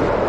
you.